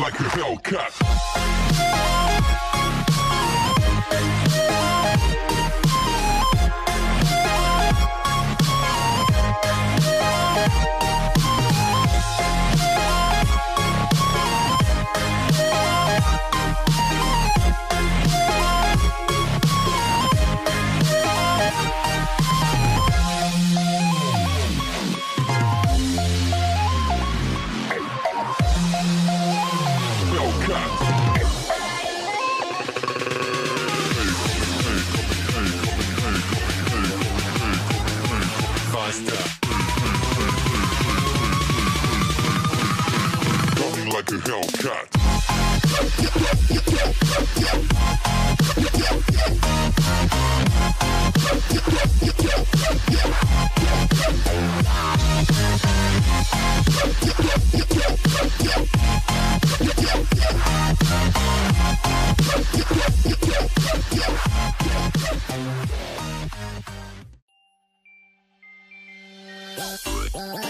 like a Hellcat. Faster. Coming like a Hellcat. Oh,